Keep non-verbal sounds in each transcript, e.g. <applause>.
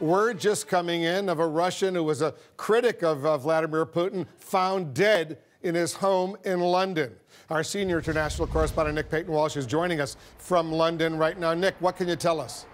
Word just coming in of a Russian who was a critic of uh, Vladimir Putin found dead in his home in London. Our senior international correspondent, Nick Paton Walsh, is joining us from London right now. Nick, what can you tell us?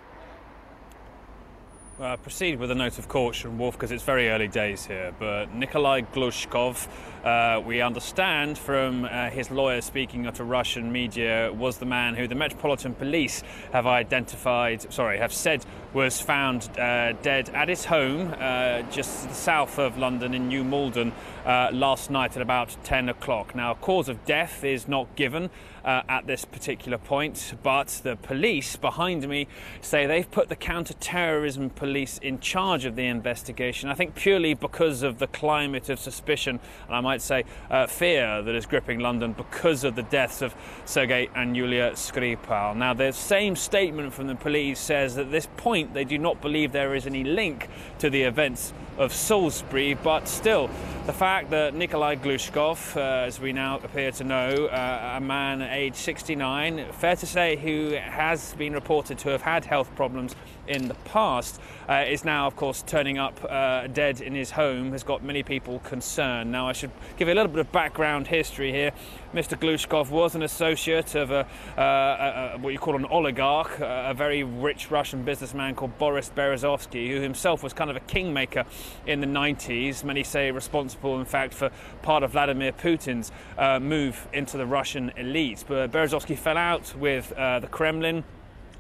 Uh, proceed with a note of caution, Wolf, because it's very early days here. But Nikolai Glushkov, uh, we understand from uh, his lawyer speaking to Russian media, was the man who the Metropolitan Police have identified, sorry, have said was found uh, dead at his home uh, just south of London in New Malden uh, last night at about 10 o'clock. Now, cause of death is not given uh, at this particular point, but the police behind me say they've put the counter-terrorism police in charge of the investigation. I think purely because of the climate of suspicion and I might say uh, fear that is gripping London because of the deaths of Sergei and Yulia Skripal. Now, the same statement from the police says that at this point they do not believe there is any link to the events of Salisbury, but still, the fact that Nikolai Glushkov, uh, as we now appear to know, uh, a man aged 69, fair to say, who has been reported to have had health problems in the past, uh, is now, of course, turning up uh, dead in his home, has got many people concerned. Now, I should give you a little bit of background history here. Mr. Glushkov was an associate of a, uh, a, a what you call an oligarch, a very rich Russian businessman called Boris Berezovsky, who himself was kind of a kingmaker in the 90s. Many say responsible, in fact, for part of Vladimir Putin's uh, move into the Russian elite. But Berezovsky fell out with uh, the Kremlin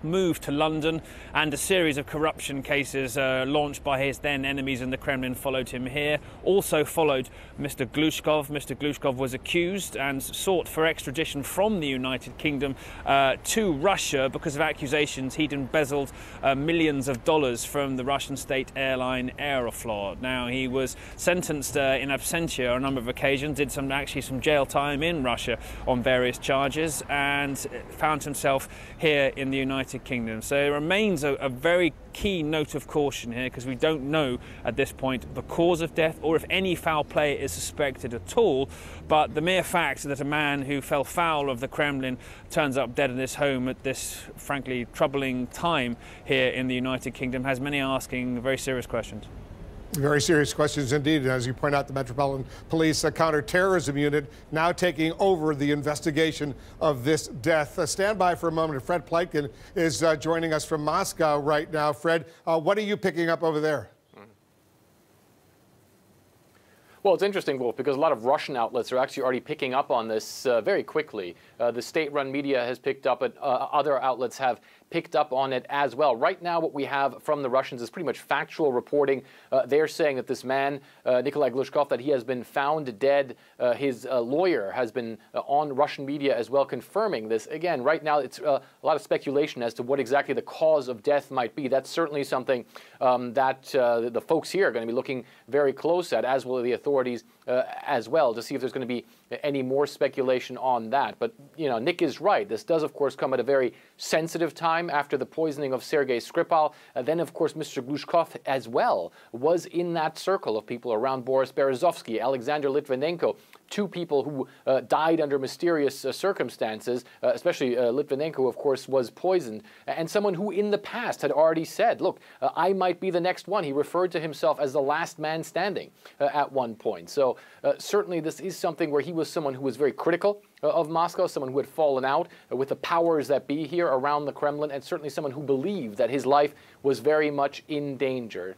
moved to London, and a series of corruption cases uh, launched by his then enemies in the Kremlin followed him here. Also followed Mr. Glushkov. Mr. Glushkov was accused and sought for extradition from the United Kingdom uh, to Russia because of accusations he'd embezzled uh, millions of dollars from the Russian state airline Aeroflot. Now he was sentenced uh, in absentia on a number of occasions, did some actually some jail time in Russia on various charges, and found himself here in the United United Kingdom. So it remains a, a very key note of caution here because we don't know at this point the cause of death or if any foul play is suspected at all. But the mere fact that a man who fell foul of the Kremlin turns up dead in his home at this, frankly, troubling time here in the United Kingdom has many asking very serious questions. Very serious questions indeed. As you point out, the Metropolitan Police counterterrorism unit now taking over the investigation of this death. Uh, stand by for a moment. Fred Pleitgen is uh, joining us from Moscow right now. Fred, uh, what are you picking up over there? Well, it's interesting, Wolf, because a lot of Russian outlets are actually already picking up on this uh, very quickly. Uh, the state-run media has picked up it. Uh, other outlets have picked up on it as well. Right now, what we have from the Russians is pretty much factual reporting. Uh, they're saying that this man, uh, Nikolai Glushkov, that he has been found dead. Uh, his lawyer has been on Russian media as well confirming this. Again, right now, it's a lot of speculation as to what exactly the cause of death might be. That's certainly something um, that the folks here are going to be looking very close at, as will the authorities Uh, as well, to see if there's going to be any more speculation on that. But, you know, Nick is right. This does, of course, come at a very sensitive time after the poisoning of Sergei Skripal. Uh, then, of course, Mr. Glushkov as well was in that circle of people around Boris Berezovsky, Alexander Litvinenko, two people who uh, died under mysterious uh, circumstances, uh, especially uh, Litvinenko, of course, was poisoned, and someone who in the past had already said, look, uh, I might be the next one. He referred to himself as the last man standing uh, at one point. So certainly this is something where he was someone who was very critical uh, of Moscow, someone who had fallen out uh, with the powers that be here around the Kremlin, and certainly someone who believed that his life was very much in danger.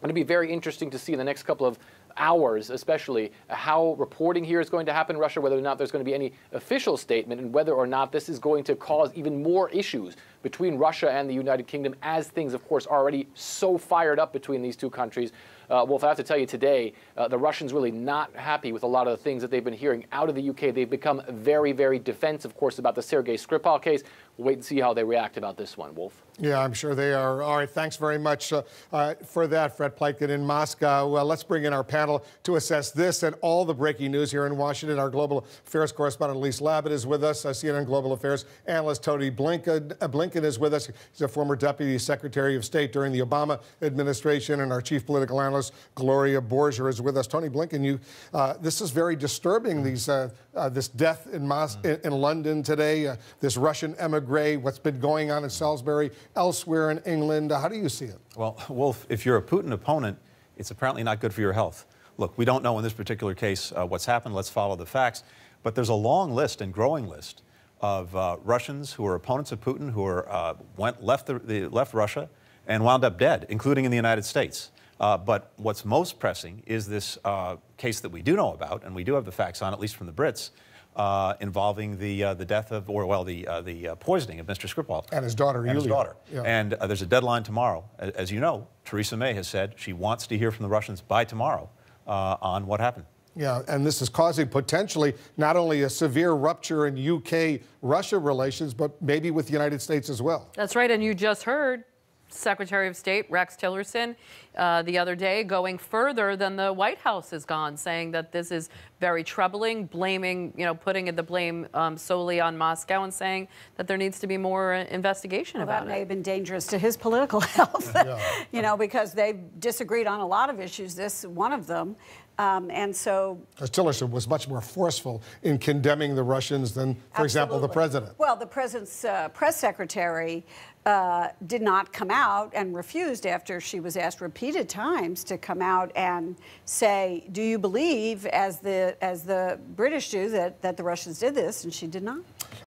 Going to be very interesting to see in the next couple of hours, especially, how reporting here is going to happen in Russia, whether or not there's going to be any official statement, and whether or not this is going to cause even more issues between Russia and the United Kingdom, as things, of course, are already so fired up between these two countries. Uh, Wolf, I have to tell you today, uh, the Russians really not happy with a lot of the things that they've been hearing out of the UK. They've become very, very defensive, of course, about the Sergei Skripal case. We'll wait and see how they react about this one, Wolf. Yeah, I'm sure they are. All right, thanks very much uh, uh, for that, Fred Pleitgen in Moscow. Well, let's bring in our panel to assess this and all the breaking news here in Washington. Our global affairs correspondent Elise Labott is with us. Uh, CNN Global Affairs analyst Tony Blinken, uh, Blinken is with us. He's a former Deputy Secretary of State during the Obama administration, and our chief political analyst Gloria Borger is with us. Tony Blinken, you, uh, this is very disturbing. These uh, this death in, Mos- in, in London today. this Russian emigre what's been going on in Salisbury, elsewhere in England. How do you see it? Well, <laughs> Wolf, if you're a Putin opponent, it's apparently not good for your health. Look, we don't know in this particular case uh, what's happened. Let's follow the facts. But there's a long list and growing list of uh, Russians who are opponents of Putin who are, uh, went, left, the, the, left Russia and wound up dead, including in the United States. Uh, but what's most pressing is this uh, case that we do know about, and we do have the facts on, at least from the Brits, uh, involving the uh, the death of, or well, the uh, the uh, poisoning of Mr. Skripal and his daughter, and Yulia. his daughter. Yeah. And there's a deadline tomorrow, as you know. Theresa May has said she wants to hear from the Russians by tomorrow on what happened. Yeah, and this is causing potentially not only a severe rupture in UK Russia relations, but maybe with the United States as well. That's right. And you just heard Secretary of State Rex Tillerson uh, the other day going further than the White House has gone, saying that this is very troubling, blaming, you know, putting the blame um, solely on Moscow and saying that there needs to be more uh, investigation well, about that it. may have been dangerous to his political <laughs> health, yeah. you know, because they disagreed on a lot of issues. This one of them. Um, and so. Tillerson was much more forceful in condemning the Russians than, for absolutely. example, the president. Well, the president's uh, press secretary uh, did not come out and refused after she was asked repeated times to come out and say, "Do you believe, as the as the British do, that that the Russians did this?" And she did not.